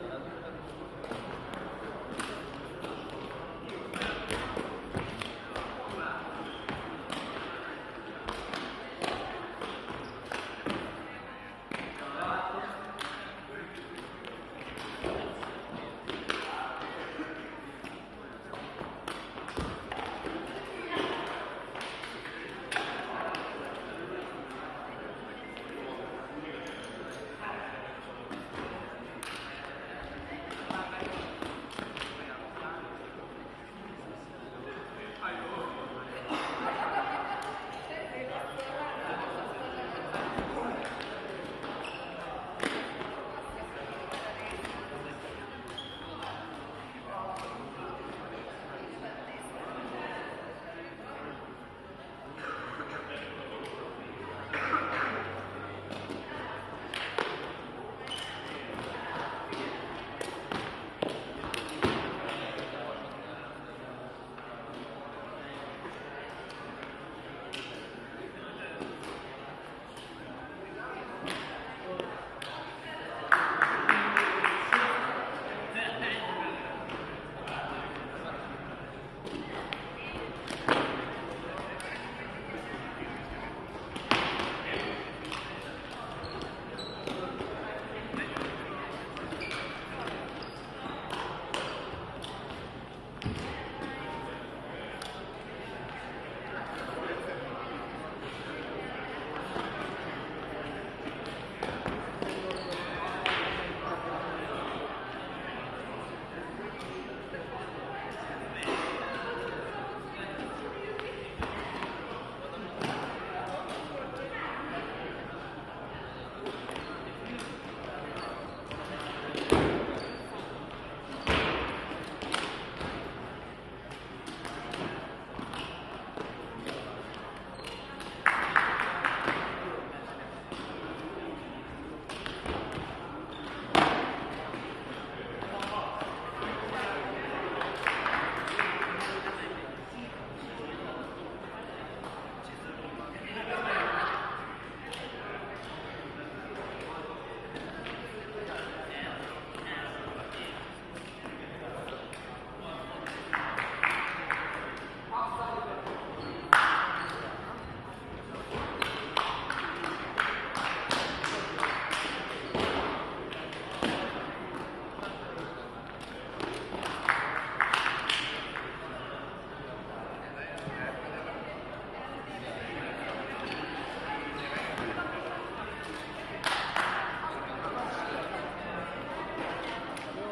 Gracias.